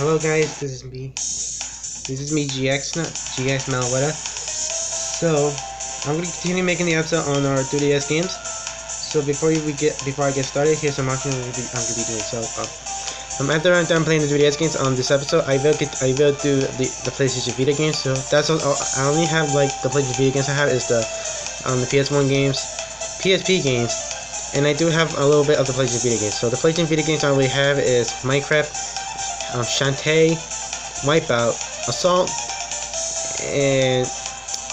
Hello guys, this is me. This is me, GX, not GX Malweta. So, I'm gonna continue making the episode on our 3DS games. So before we get, before I get started, here's some options I'm gonna be, I'm gonna be doing. So, uh, um, after I'm done playing the 3DS games on this episode, I will get, I will do the, the PlayStation Vita games. So that's all. I only have like the PlayStation Vita games I have is the, um, the PS1 games, PSP games, and I do have a little bit of the PlayStation Vita games. So the PlayStation Vita games I only have is Minecraft, um, Shantae, Wipeout, Assault, and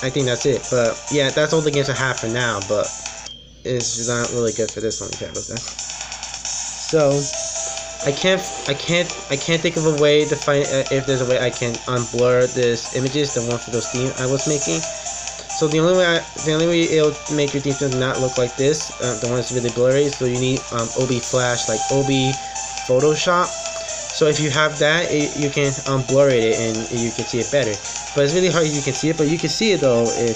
I think that's it. But yeah, that's all the games I have for now. But it's not really good for this one. Okay. So I can't, I can't, I can't think of a way to find uh, if there's a way I can unblur this images, the one for those theme I was making. So the only way, I, the only way it'll make your themes not look like this, uh, the one that's really blurry. So you need um, Adobe Flash, like Adobe Photoshop. So if you have that, it, you can um, blur it and you can see it better. But it's really hard you can see it, but you can see it though if,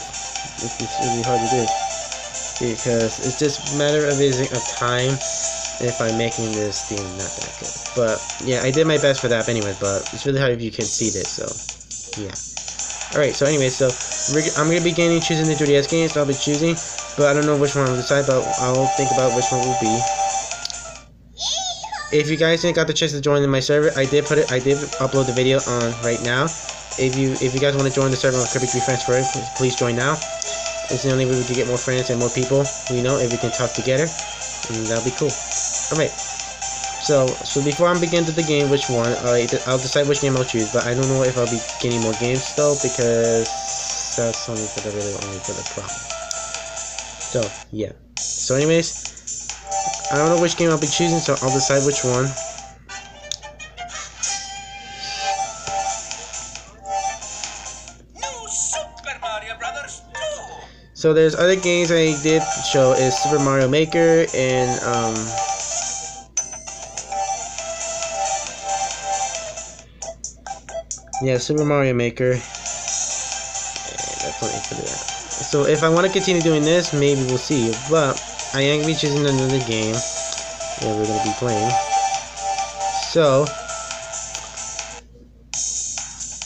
if it's really hard to do. Because it's just a matter of, of time if I'm making this theme not that good. But yeah, I did my best for that anyway, but it's really hard if you can see this, so yeah. Alright, so anyway, so I'm going to be gaining choosing the 3DS games, I'll be choosing, but I don't know which one I'll decide, but I'll think about which one will be. If you guys didn't got the chance to join in my server, I did put it, I did upload the video on right now. If you if you guys want to join the server on Kirby 3 Friends Forever, please join now. It's the only way we can get more friends and more people we know if we can talk together, and that'll be cool. Alright, so so before I begin to the game, which one, I, I'll decide which game I'll choose, but I don't know if I'll be getting more games though, because that's only for the really only for the problem. So, yeah. So anyways, I don't know which game I'll be choosing, so I'll decide which one. So there's other games I did show is Super Mario Maker and um Yeah, Super Mario Maker. So if I want to continue doing this, maybe we'll see. But I am to be choosing another game that we're going to be playing. So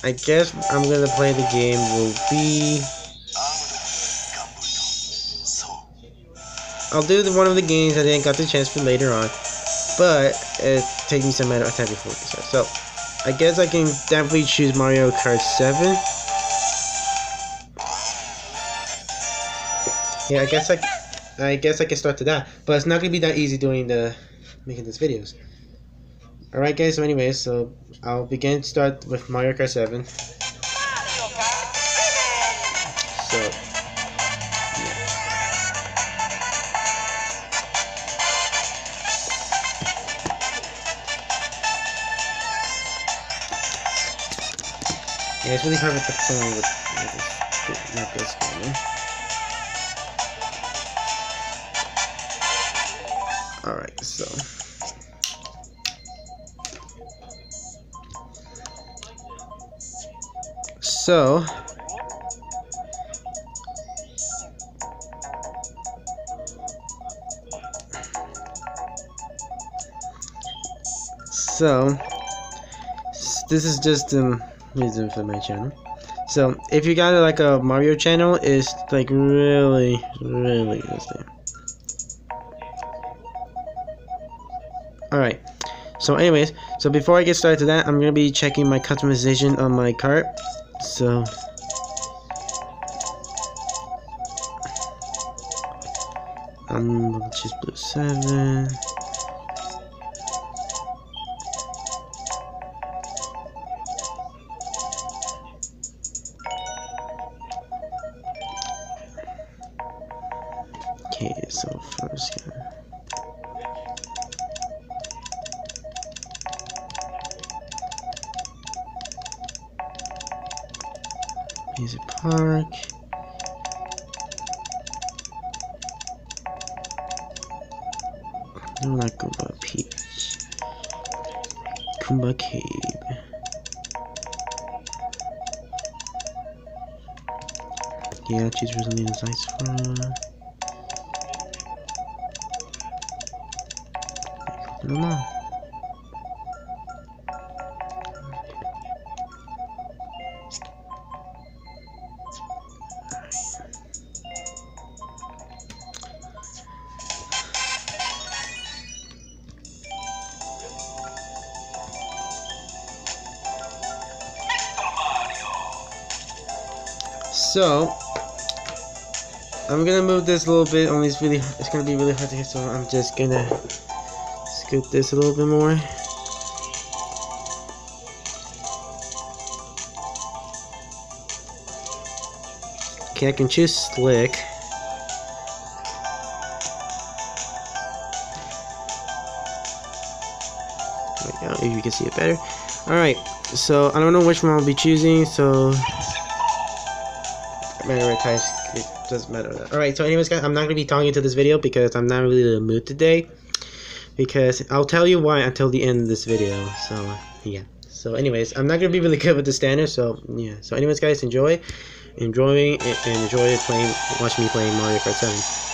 I guess I'm going to play the game will be I'll do the, one of the games I didn't got the chance for later on, but it takes me some amount of time before start. So, I guess I can definitely choose Mario Kart 7. Yeah, I guess I, I guess I can start to that, but it's not gonna be that easy doing the making these videos. All right, guys. So, anyways, so I'll begin to start with Mario Kart 7. So. Yeah, it's really hard with the phone with, with not this eh? Game. Alright, so. So. So. This is just um reason for my channel. So if you got like a Mario channel, it's like really, really this So anyways, so before I get started to that, I'm going to be checking my customization on my cart. So... I'm um, just blue 7... So, I'm gonna move this a little bit. Only it's really, it's gonna be really hard to hit. So I'm just gonna scoot this a little bit more. Okay, I can choose slick. There we go, if you can see it better. Alright, so I don't know which one I'll be choosing, so it doesn't matter. Alright, so anyways guys, I'm not gonna be talking into this video because I'm not really in the mood today. Because I'll tell you why until the end of this video. So yeah. So anyways, I'm not gonna be really good with the standard, so yeah. So anyways guys, enjoy. Enjoy and enjoy playing watch me playing Mario Kart 7.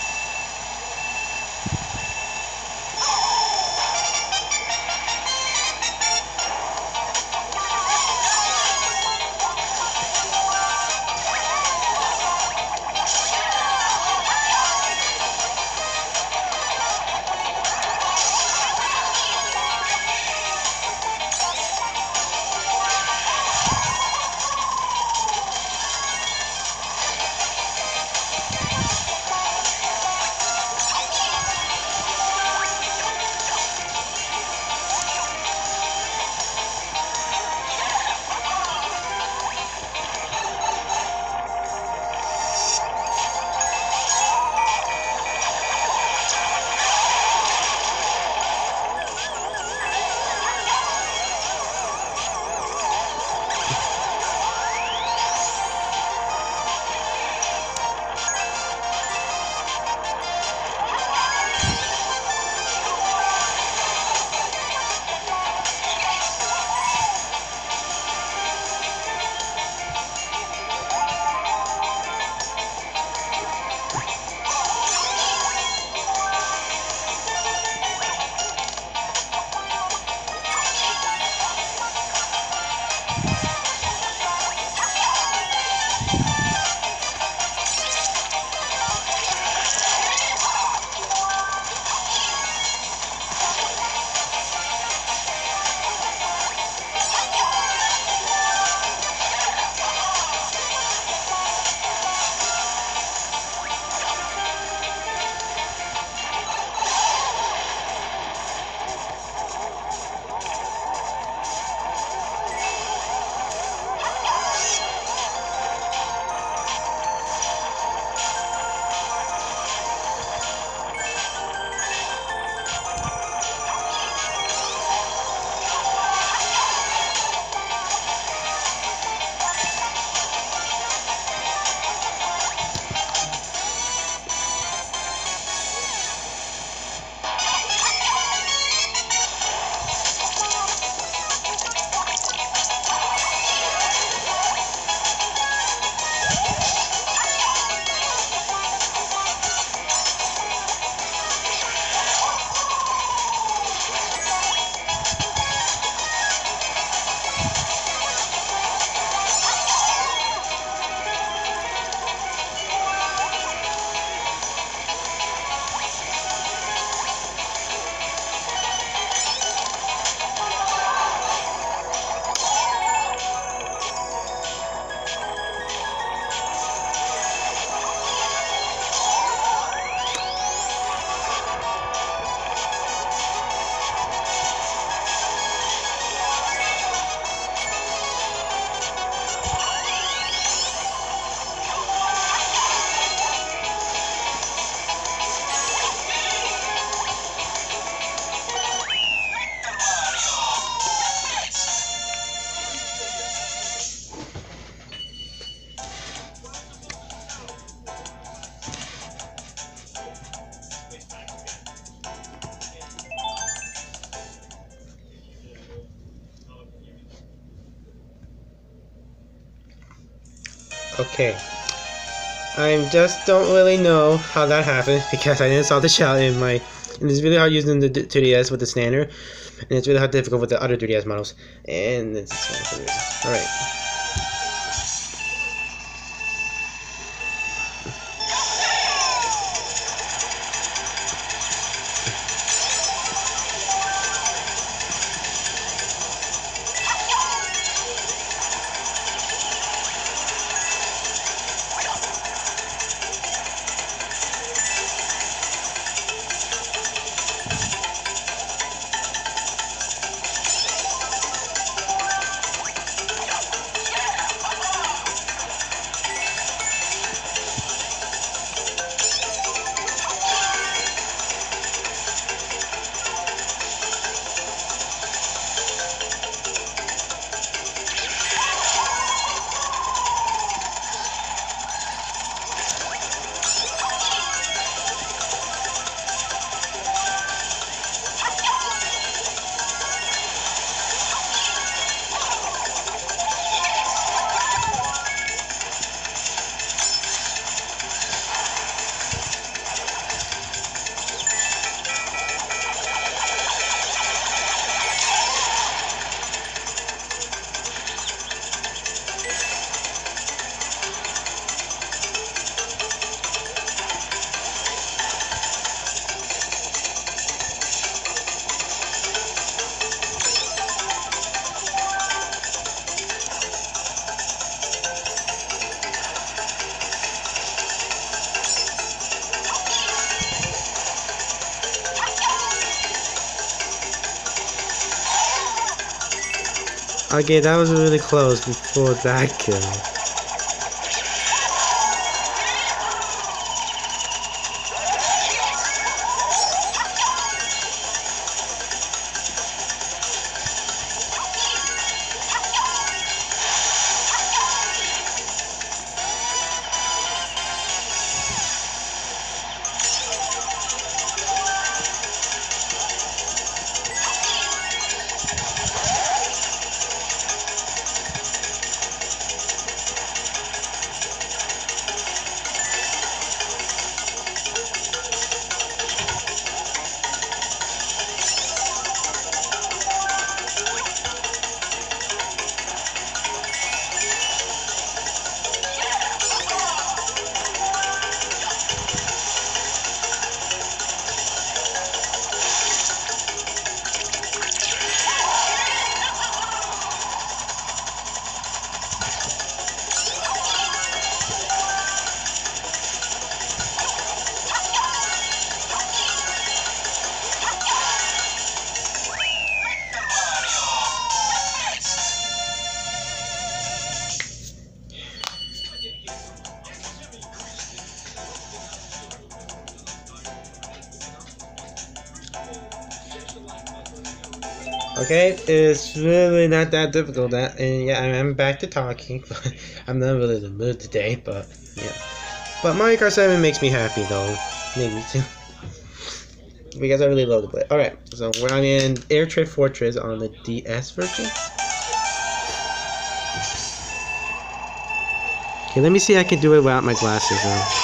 Okay. I just don't really know how that happened because I didn't saw the shout in my. And it's really hard using the 2DS with the standard, and it's really hard difficult with the other 3DS models. And it's all right. Okay, that was really close before that kill. It's really not that difficult. That and yeah, I'm back to talking, but I'm not really in the mood today. But yeah, but Mario Kart 7 makes me happy though. Maybe too. because I really love to play. Alright, so we're on in Airship Fortress on the DS version. Okay, let me see I can do it without my glasses though.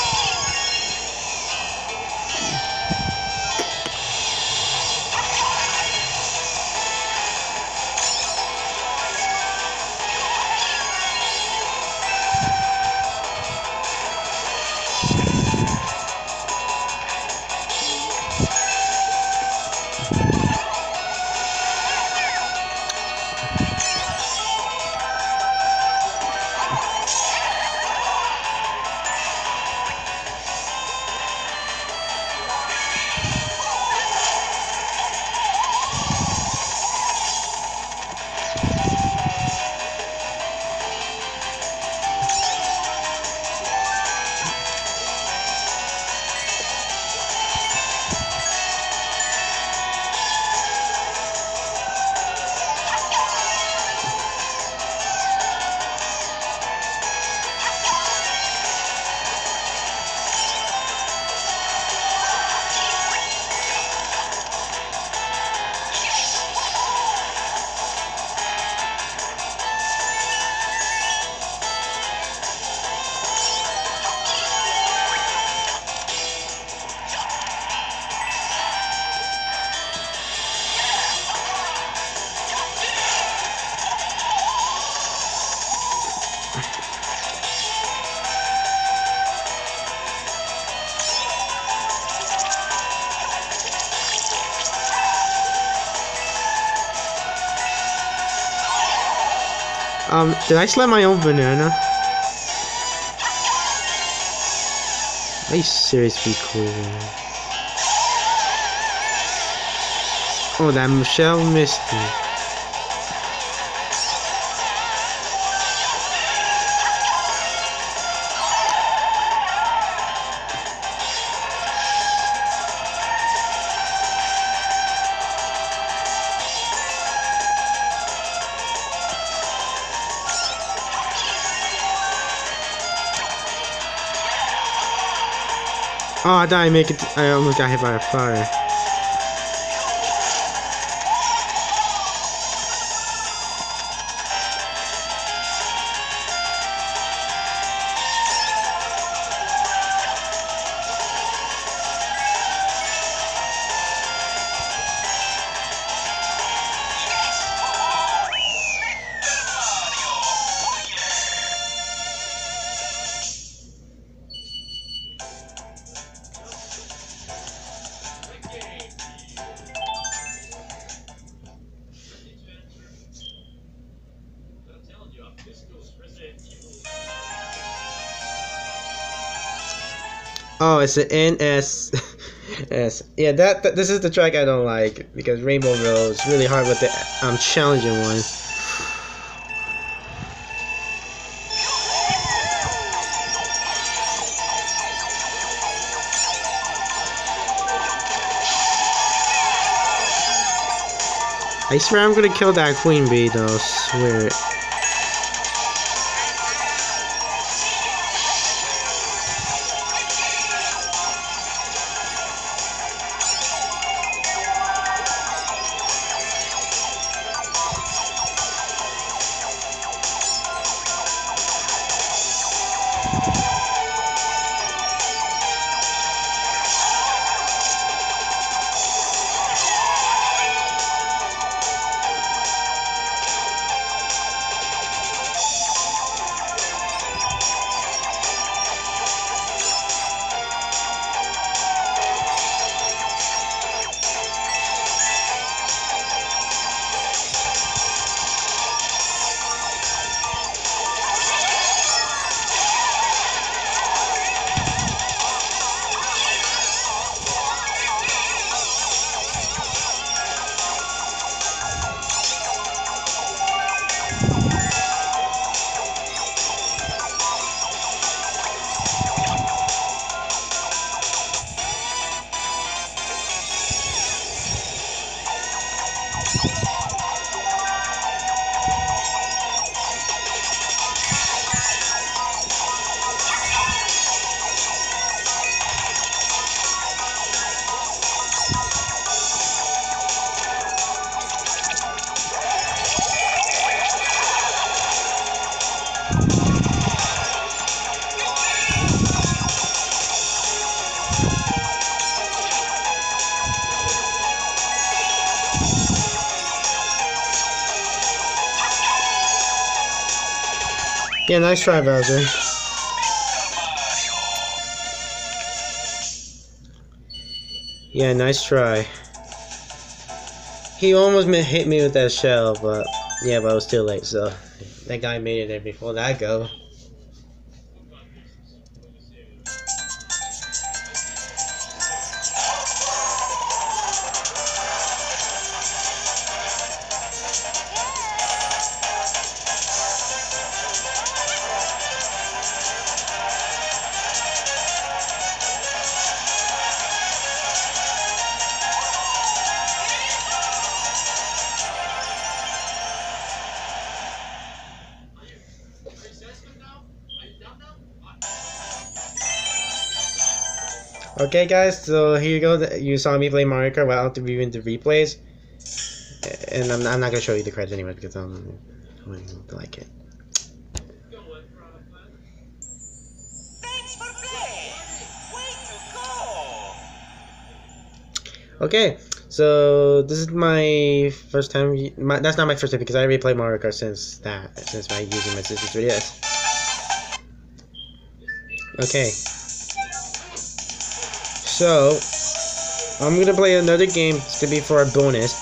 Um, did I slap my own banana? Are you seriously cool? Oh, that Michelle missed me. I make it. I almost got hit by a fire. Oh, it's an NS. yes. Yeah, that, that, this is the track I don't like because Rainbow Road is really hard with the um challenging one. I swear I'm gonna kill that queen bee though, swear it. Yeah, nice try, Bowser. Yeah, nice try. He almost hit me with that shell, but yeah, but I was too late, so that guy made it there before that go. Okay, guys, so here you go. You saw me play Mario Kart without reviewing the replays. And I'm, I'm not going to show you the credits anyway because I'm, I don't like it. Okay, so this is my first time. My, that's not my first time because I already played Mario Kart since that, since my using my sister's 3DS. Okay, so, I'm gonna play another game. It's gonna be for our bonus.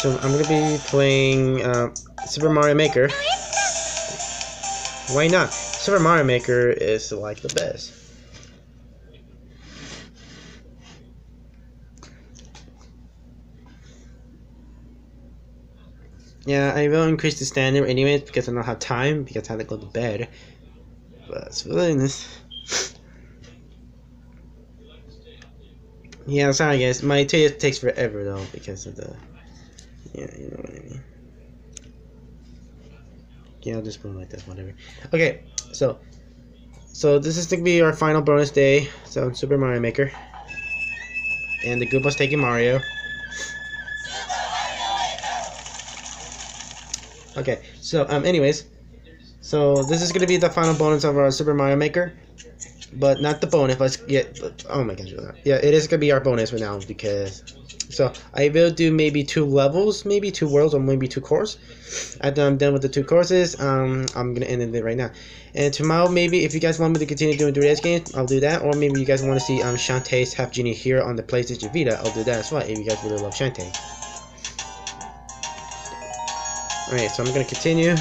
So I'm gonna be playing uh, Super Mario Maker. Why not? Super Mario Maker is like the best. Yeah, I will increase the standard anyways because I don't have time because I have to go to bed. But it's really nice. Yeah, sorry guys. My taste takes forever though because of the. Yeah, you know what I mean. Yeah, I'll just put it like this, whatever. Okay, so. So this is gonna be our final bonus day. So Super Mario Maker. And the Goombas taking Mario. Okay, so um, anyways, so this is gonna be the final bonus of our Super Mario Maker but not the bonus. Let's get. Oh my gosh, yeah, it is gonna be our bonus right now because. So I will do maybe two levels, maybe two worlds, or maybe two courses. After I'm done with the two courses, um, I'm gonna end it right now. And tomorrow, maybe if you guys want me to continue doing 3DS games, I'll do that. Or maybe you guys want to see um Shantae's Half Genie Hero on the PlayStation Vita, I'll do that as well. If you guys really love Shantae. Alright, so I'm gonna continue.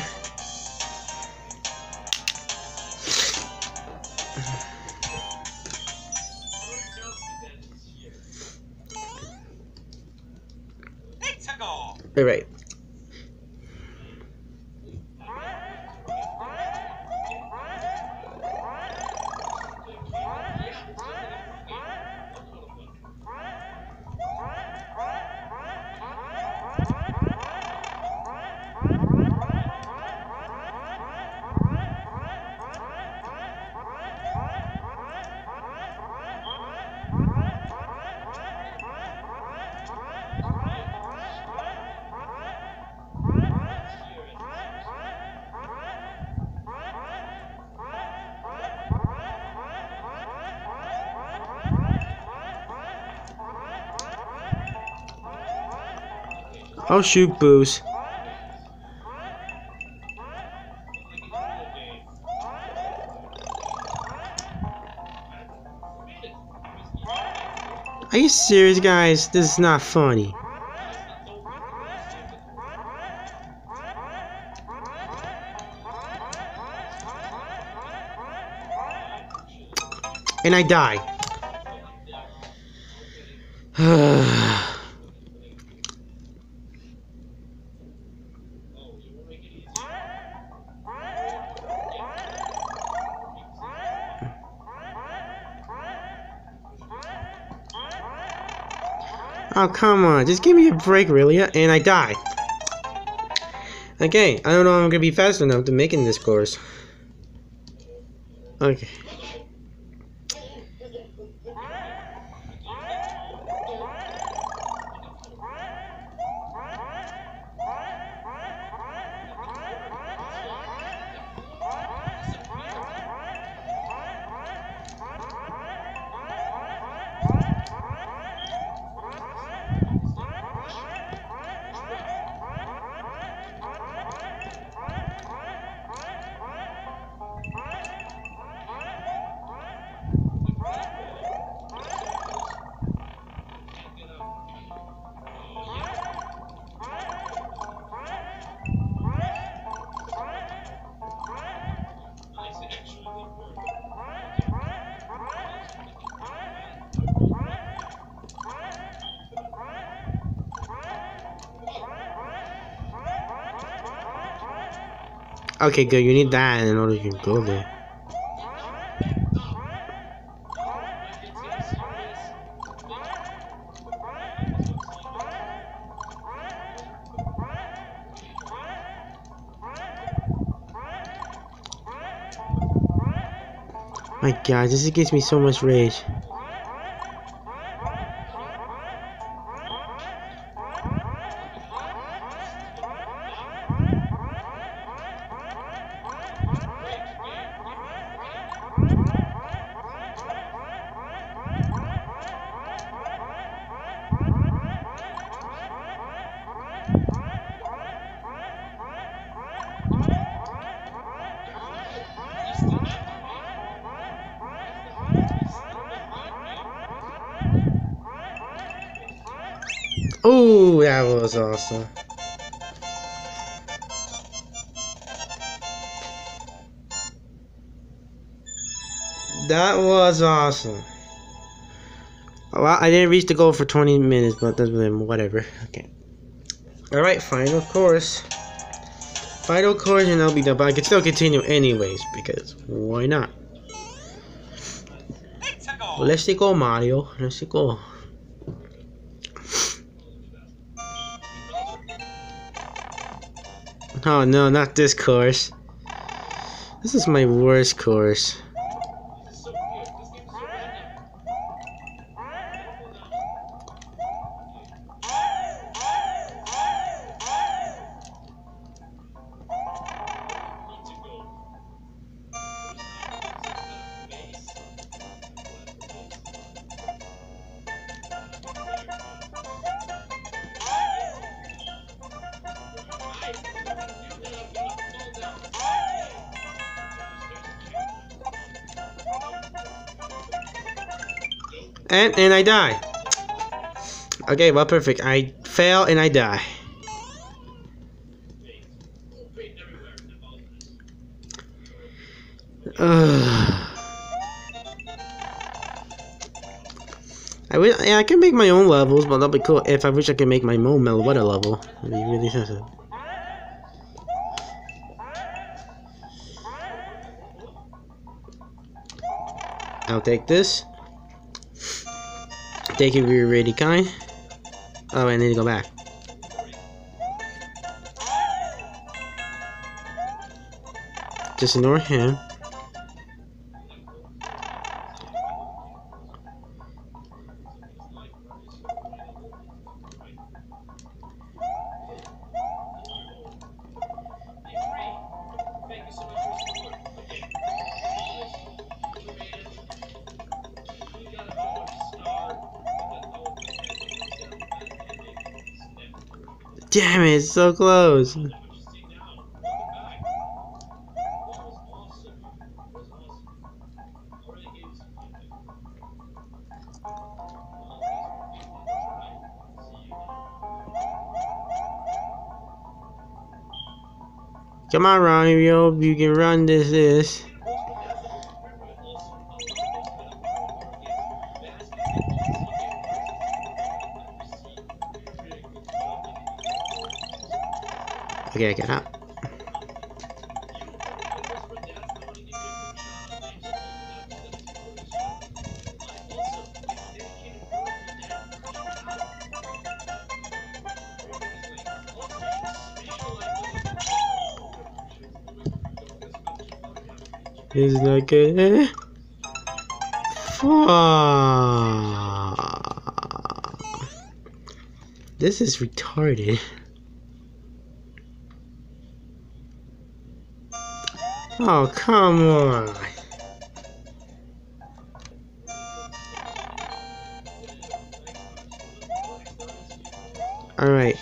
Right. Oh shoot, Boos. Are you serious, guys? This is not funny. And I die. Oh, come on. Just give me a break, really, and I die. Okay, I don't know if I'm gonna be fast enough to making this course. Okay. Okay, good. You need that in order to go there. My god, this gives me so much rage. Was awesome. That was awesome. Well, I didn't reach the goal for 20 minutes, but that's whatever. Okay. Alright, final course. Final course and I'll be done, but I can still continue anyways, because why not? Let's go, Mario. Let's go. Oh no, not this course. This is my worst course. And I die. Okay, well perfect. I fail and I die. Ugh. I wish yeah, I can make my own levels, but that'd be cool. If I wish I could make my own Meloetta level, that'd be really. I'll take this. Thank you, you're really kind. Oh, I need to go back. Just ignore him. So close. Come on, Ronnie, yo, you can run this, this. Okay, get out. Is not good. This is retarded. Oh, come on. Alright.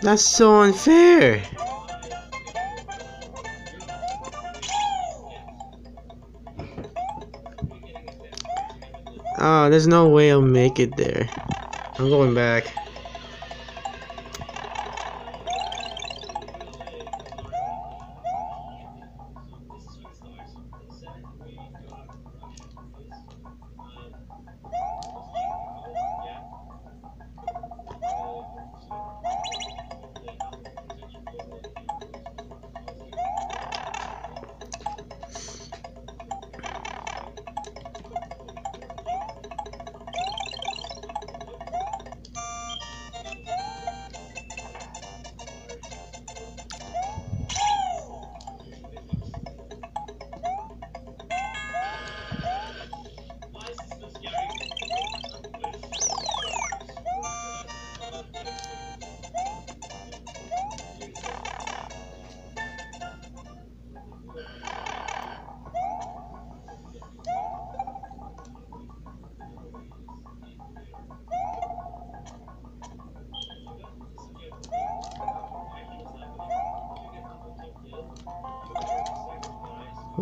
That's so unfair. Oh, there's no way I'll make it there. I'm going back.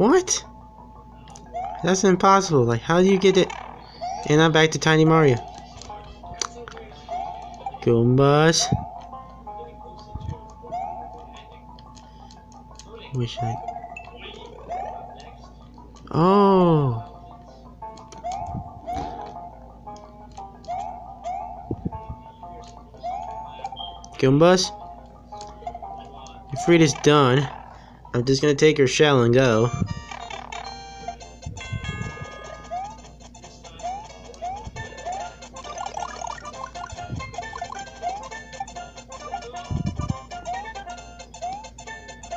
What? That's impossible. Like, how do you get it? And I'm back to Tiny Mario. Goombas. Wish I... Oh! Goombas? Fruit is done. I'm just gonna take your shell and go.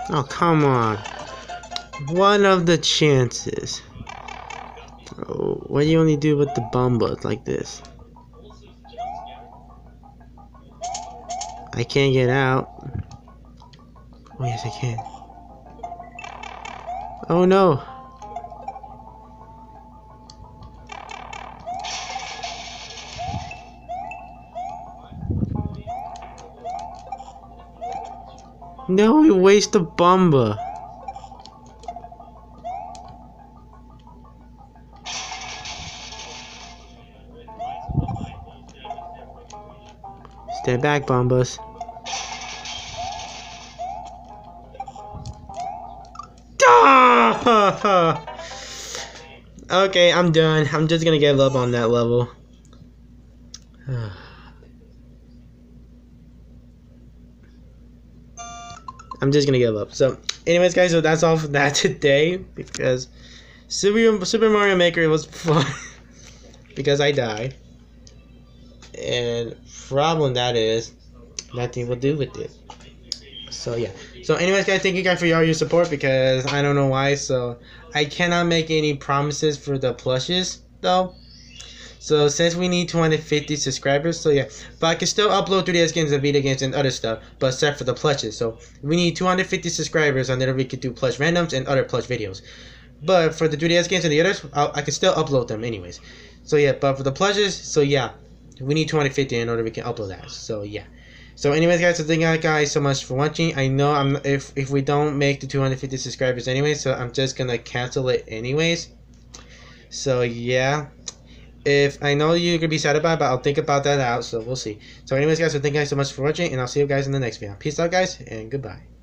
Oh, come on. One of the chances. Oh, what do you only do with the Bombas like this? I can't get out. Oh, yes, I can. Oh, no. No, we waste the bomba. Stay back, Bombas. Okay, I'm done. I'm just gonna give up on that level. I'm just gonna give up. So, anyways, guys, so that's all for that today because Super Super Mario Maker was fun because I died, and problem that is nothing will do with it. So yeah. So anyways, guys, thank you guys for all your support because I don't know why. So I cannot make any promises for the plushes though. So since we need 250 subscribers, so yeah, but I can still upload 3DS games and video games and other stuff, but except for the plushes. So we need 250 subscribers, and then we could do plush randoms and other plush videos. But for the 3DS games and the others, I'll, I can still upload them anyways. So yeah, but for the plushes, so yeah, we need 250 in order we can upload that. So yeah. So anyways, guys, so thank you guys so much for watching. I know I'm if if we don't make the 250 subscribers anyway, so I'm just gonna cancel it anyways. So yeah. If I know you're gonna be sad about it, but I'll think about that out, so we'll see. So anyways guys, so thank you guys so much for watching and I'll see you guys in the next video. Peace out guys and goodbye.